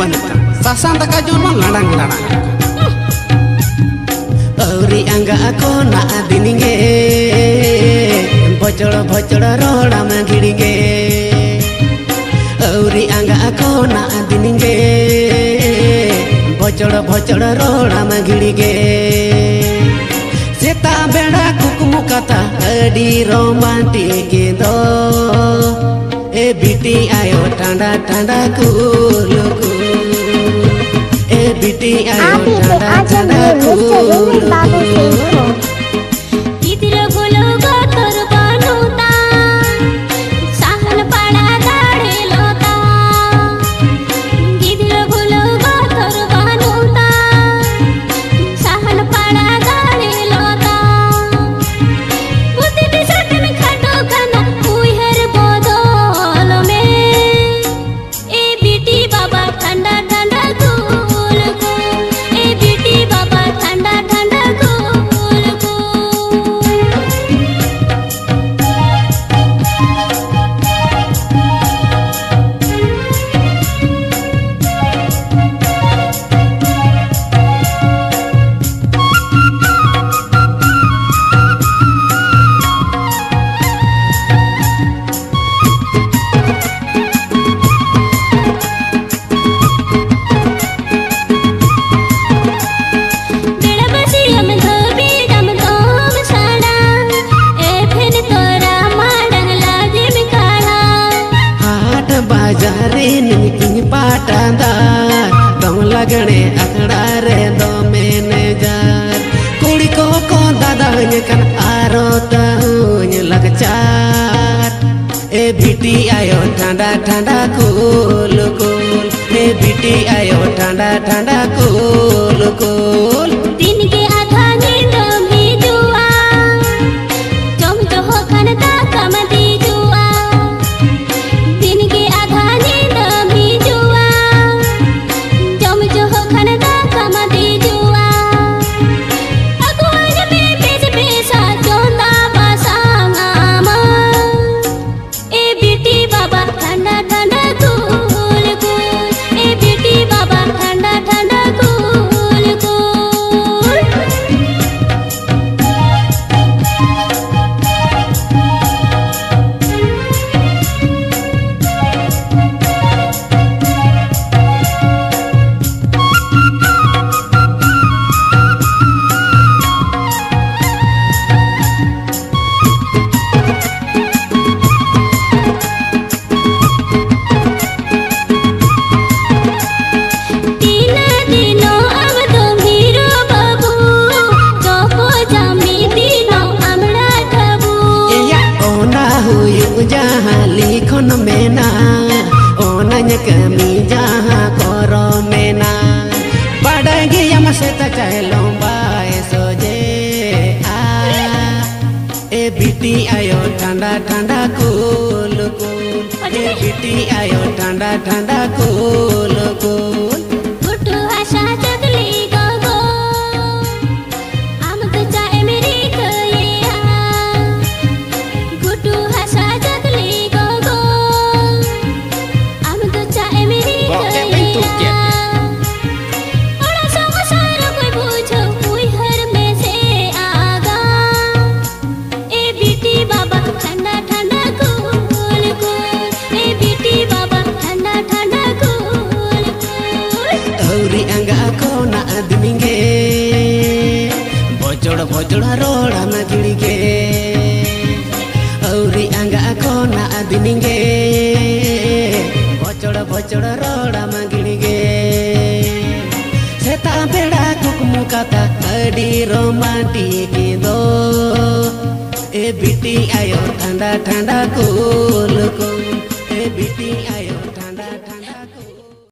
बनता सासान दका जोन मन लड़ांग लड़ांग औरी अंगा को ना दिनिगे भचड़ भचड़ रोड़ा में गिड़िगे औरी अंगा को ना दिनिगे भचड़ भचड़ रोड़ा में गिड़िगे सेता बेड़ा कुकमु कथा अडी रोमांटिक दो ए बिटी आयो टांडा टांडा कुल ए लगने अखड़ा रे दो मैनेजर। जार कुड़ी को को दादा कन आरो लग लगचार ए बिटी आयो ठंडा ठंडा कूल कूल ए बिटी आयो ठंडा ठंडा कूल कूल जहाँ लिखन में ना कमी जहाँ करो में ना पड़गी यम से त चलो बाए सोजे ए बिटी आयो ठंडा ठंडा कूल कूल ए बिटी आयो ठंडा ठंडा कूल कूल बजड़ रोड़ा न गिड़गे औरी अंगा को ना आदमीगे बजड़ बजड़ रोड़ा में गिड़गे सेता बेड़ा कुकमु कथा अडी रोमांटिक दो ए बिटी आयो ठंडा ठंडा कूल